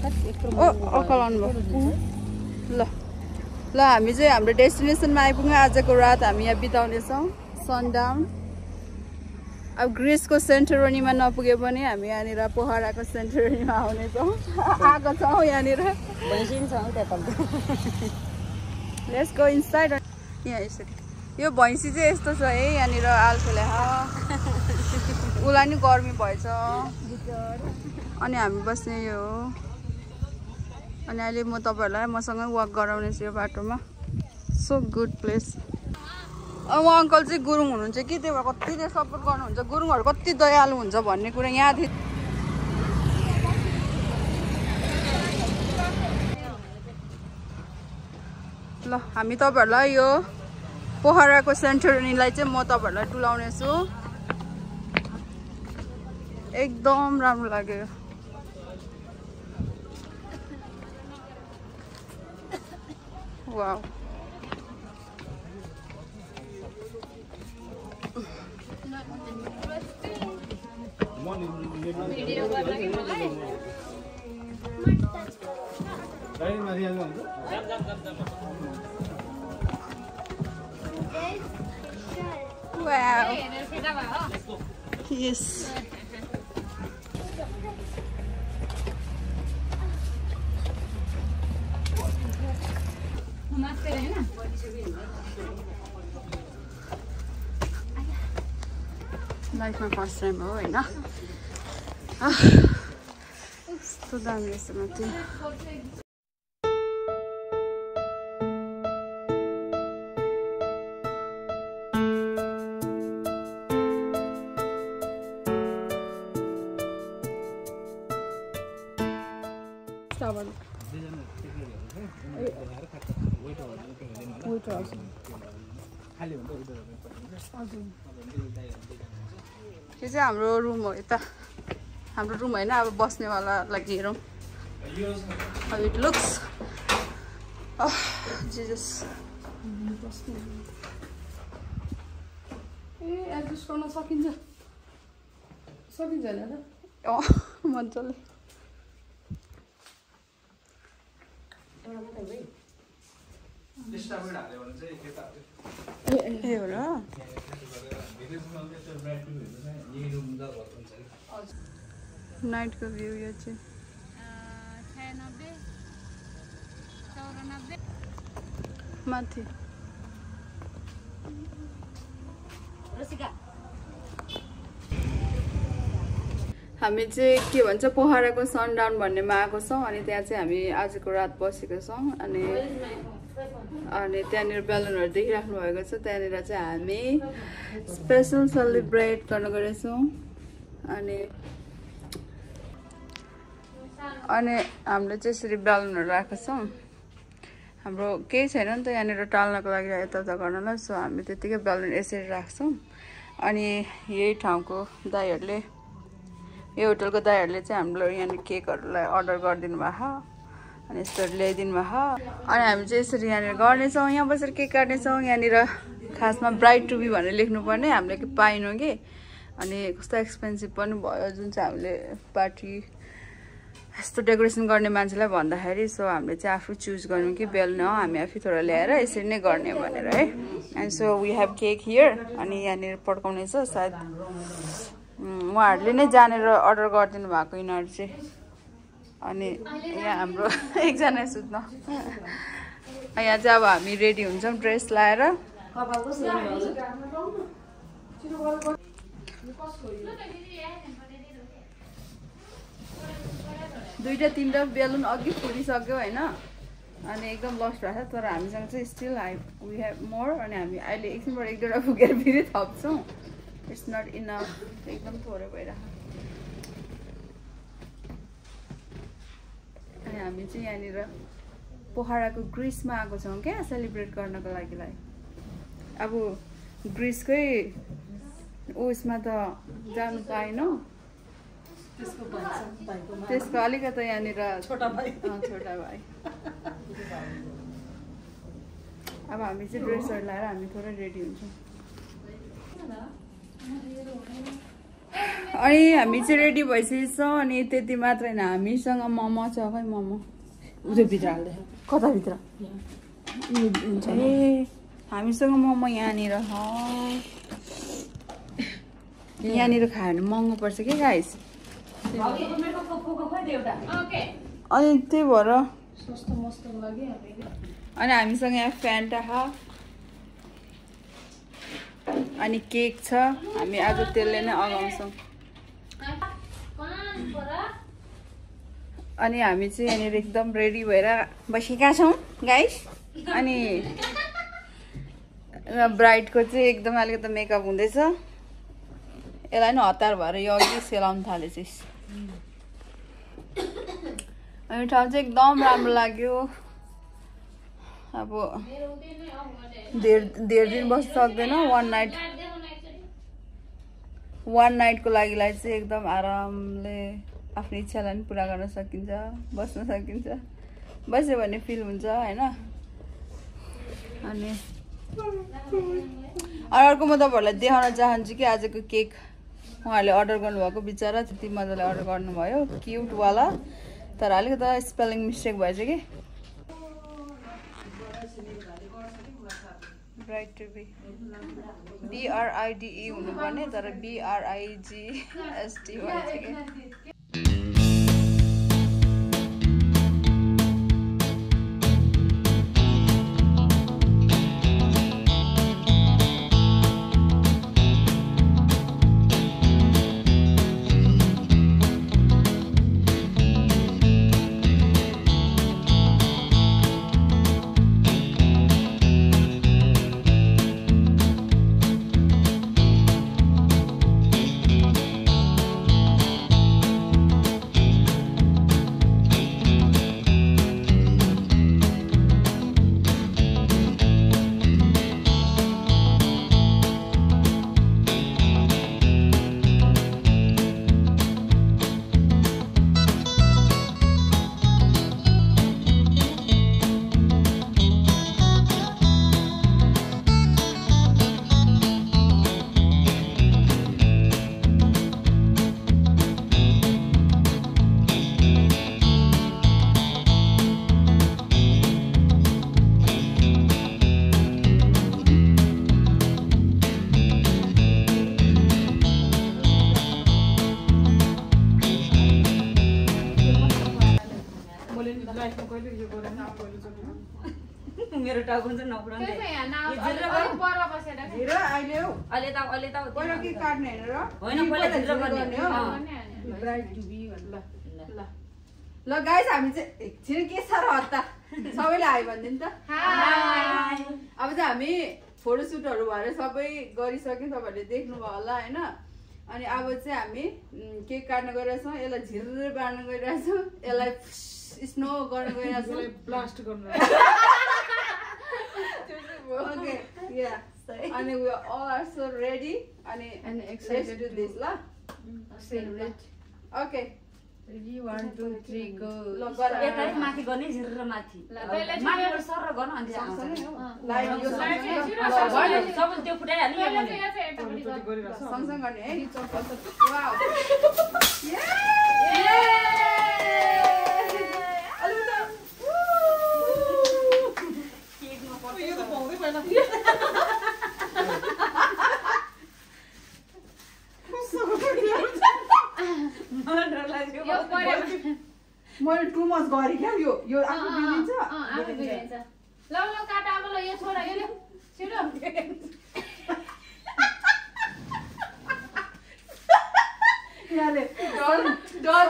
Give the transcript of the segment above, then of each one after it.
ओ अकल अनुभव ल। ल हामी चाहिँ हाम्रो डेस्टिनेसनमा आइपुग्यौँ आजको रात हामी यहाँ बिताउनेछौँ सनडाउन। अब ग्रिसको सेन्टरोनीमा नपुगे पनि हामी यहाँनिर पोखराको सेन्टरोनीमा आउनेछौँ आएको छौँ यहाँनिर। लेट्स गो इनसाइड यहाँ यसरी। यो भैँसी चाहिँ यस्तो छ है यहाँनिर आल्फेले उसलाई नि गर्मी भएछ। अनि हामी बस्ने यो हो। अनि अहिले म तपाईँहरूलाई मसँगै वक गराउनेछु यो बाटोमा. सो गुड प्लेस अब अङ्कल चाहिँ गुरुङ हुनुहुन्छ कि? त्यही भएर कति धेरै सपोर्ट गर्नुहुन्छ। गुरुङहरू कति दयालु हुन्छ भन्ने कुरा यहाँदेखि ल हामी तपाईँहरूलाई यो पोखराको सेन्टरनीलाई चाहिँ म तपाईँहरूलाई टुलाउने छु। एकदम राम्रो लाग्यो। Wow Wow. Yes. लाइफमा फर्स्ट टाइम हो होइन कस्तो दामी रहेछ म त्यो यो चाहिँ हाम्रो रुम हो यता। हाम्रो रुम होइन अब बस्नेवाला लागि हेरौँ। अब it looks Jesus A adjust गर्न सकिन्छ। सकिन्छ होइन र अँ मजाले। ए हो र? नाइटको भ्यू यो चाहिँ। माथि। हामी चाहिँ के भन्छ पोखराको सनडाउन भन्नेमा आएको छौँ अनि त्यहाँ चाहिँ हामी आजको रात बसेको छौँ अनि अनि त्यहाँनिर बेलुनहरू देखिराख्नु भएको छ। त्यहाँनिर चाहिँ हामी स्पेसल सेलिब्रेट गर्न गएछौँ अनि अनि हामीले चाहिँ यसरी बेलुनहरू राखेको छौँ। हाम्रो केही छैन नि त यहाँनिर टाल्नको लागि यताउता गर्नलाई सो हामी त्यत्तिकै बेलुन यसरी राख्छौँ। अनि यही ठाउँको दाईहरूले यो होटलको दाईहरूले चाहिँ हाम्रो यहाँनिर केकहरूलाई अर्डर गरिदिनु भएको। अनि यस्तोहरू ल्याइदिनु भएको अनि हामी चाहिँ यसरी यहाँनिर गर्नेछौँ यहाँ बसेर केक काट्नेछौँ यहाँनिर खासमा ब्राइड टु बी भनेर लेख्नुपर्ने हामीले के पाएनौँ कि? अनि कस्तो एक्सपेन्सिभ पनि भयो जुन चाहिँ हामीले पार्टी यस्तो डेकोरेसन गर्ने मान्छेलाई भन्दाखेरि सो हामीले चाहिँ आफू चुज गर्यौँ कि बेल्न हामी आफै थोडा ल्याएर यसरी नै गर्ने भनेर है? And so we have cake here अनि यहाँनिर पड्काउने छ सायद उहाँहरूले नै जानेर अर्डर गरिदिनु भएको यिनीहरू चाहिँ। अनि यहाँ हाम्रो एकजना सुत्न। यहाँ चाहिँ अब हामी रेडी हुन्छौँ ड्रेस लाएर। दुइटा तिनवटा बेलुन अघि फुलिसक्यो होइन। अनि एकदम लस्ट भएको छ तर हामीसँग चाहिँ still high we have more अनि हामी अहिले एकछिनबाट एक दुईवटा फुकेर फेरि थप्छौँ। इट्स नट इनफ एकदम थोरै भइरहेको हामी चाहिँ यहाँनिर पोखराको ग्रिसमा आएको छौँ क्या सेलिब्रेट गर्नको लागिलाई अब ग्रिसकै उयसमा त जानु पाएनौँ। त्यसको अलिकति यहाँनिर छोटा भाइ। छोटा भाइ। अब हामी चाहिँ ड्रेसहरू लाएर हामी थोरै रेडी हुन्छौँ। अनि हामी चाहिँ रेडी भइसकेको छौँ अनि त्यति मात्रै होइन हामीसँग मोमो छ खै मोमो। उयो भित्र हाल्दै। कताभित्र? हुन्छ ए हामीसँग मोमो यहाँनिर छ। यहाँनिर खायो भने महँगो पर्छ के गाइस अनि त्यही भएर। सस्तो मस्तो लाग्यो हामीले अनि हामीसँग यहाँ फ्यान्टा छ। अनि केक छ। हामी आज त्यसले नै अगाउँछौँ। अनि हामी चाहिँ यहाँनिर एकदम रेडी भएर बसेका छौँ गाइस अनि ब्राइडको चाहिँ एकदम अलिकति मेकअप हुँदैछ। यसलाई नि हतार भएर यो अघि सेलाउनु थालेछ अनि ठाउँ चाहिँ एकदम राम्रो लाग्यो। अब धेर धेर दिन बस्नु सक्दैन वान नाइट वान नाइटको लागिलाई चाहिँ एकदम आरामले आफ्नो इच्छालाई पनि पुरा गर्न सकिन्छ बस्न सकिन्छ। बस्यो भने फिल हुन्छ होइन? अनि अनि अर्को म तपाईँहरूलाई देखाउन चाहन्छु कि आजको केक उहाँहरूले अर्डर गर्नुभएको बिचरा त्यति मजाले अर्डर गर्नुभयो। क्युटवाला तर अलिकति स्पेलिङ मिस्टेक भएछ कि? ब्राइट टु बी बिआरआइडिई हुनुपर्ने तर बिआरआइजिएसटी मेरो टाउको चाहिँ नपुराउने हेर अहिले हौ। अहिले त अहिले त पहिला के काट्ने हेरेर? होइन पहिला छिटो गर्ने हो। ल ल। गाइस हामी चाहिँ एकछिन के साह्रो हत्ता? सबैले हाई भनिदिनु त। अब चाहिँ हामी फोटोसुटहरू भएर सबै गरिसक्यौँ तपाईँहरूले देख्नुभयो होला होइन? अनि अब चाहिँ हामी केक काट्न गइरहेछौँ यसलाई झिर बाँड्न गइरहेछौँ यसलाई स्नो गर्न यसलाई ब्लास्ट गर्नु ओके या अनि we are all are so ready अनि excited do to- this ल सेलिब्रेट ओके रेडी टू माथि गर्ने झिर माथि सर गर्न अनि त्यो फुटाइहाल्ने सँगसँगै गर्ने है वाउ यो त पाउँदै पहिला मलाई डर लाग्यो यो परेमा मैले टु मच गरेँ क्या यो यो आफू बिग्रिन्छ आफै बिग्रिन्छ ल ल काट अब ल यो छोरा यो ल्याऊ। छिटो यहाँले डर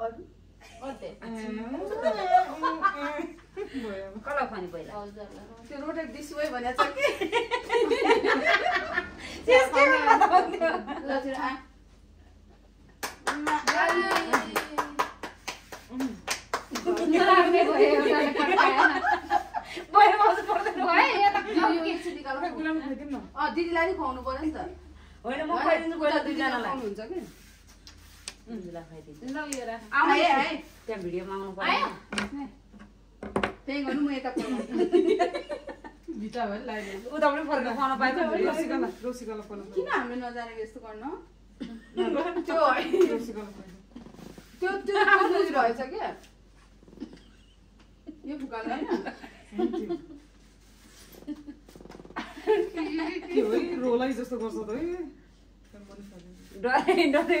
अरू कसलाई पहिला त्यो रोटेड डिस वे भनेको दिदीलाई खुवाउनु पर्यो नि त होइन म खुवाइदिन्छु पहिला दुईजनालाई हुन्छ कि त्यहाँ भिडियोमा आउनु पर्यो त्यही गर्नु म यता उताबाट फर्केर किन हामीले नजानेको यस्तो गर्न त्यो त्यो त्यो रहेछ क्या यो फुकालाई रोलाइ जस्तो गर्छ त डराइ डरे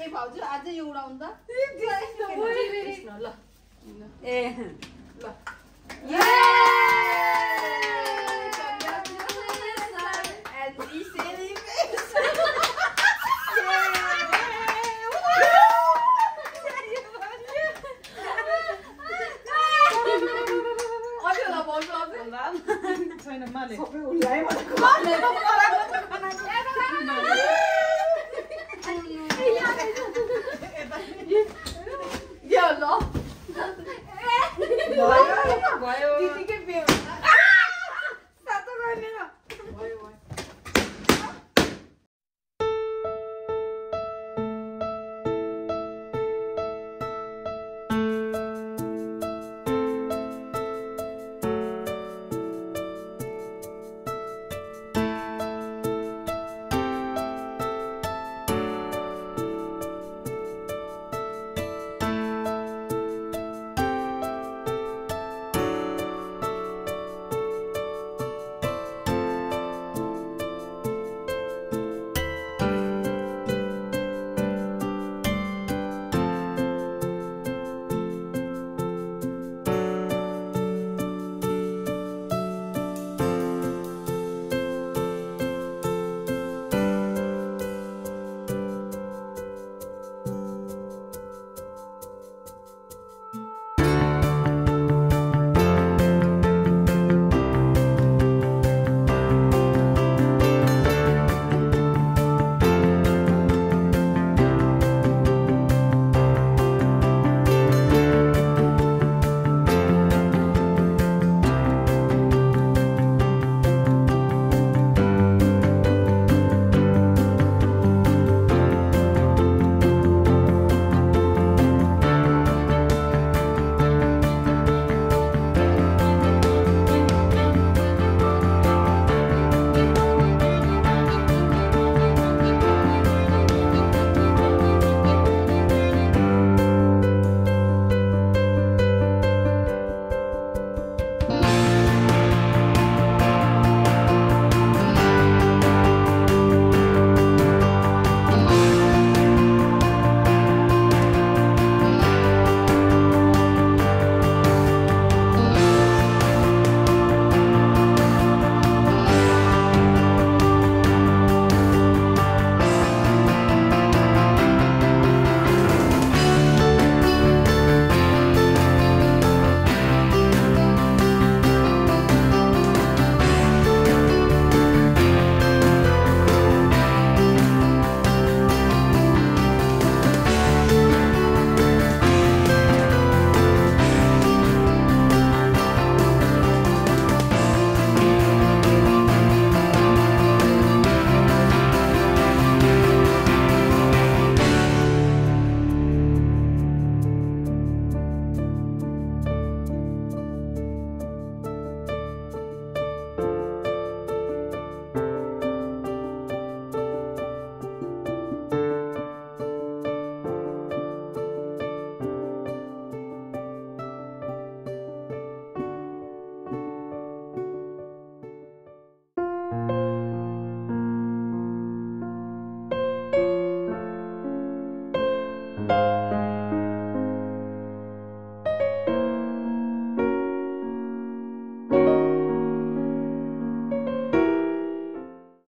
ए भाउजू आज एउटा आउँदा ल ए ल छैन माले सबै उसलाई भयो भयो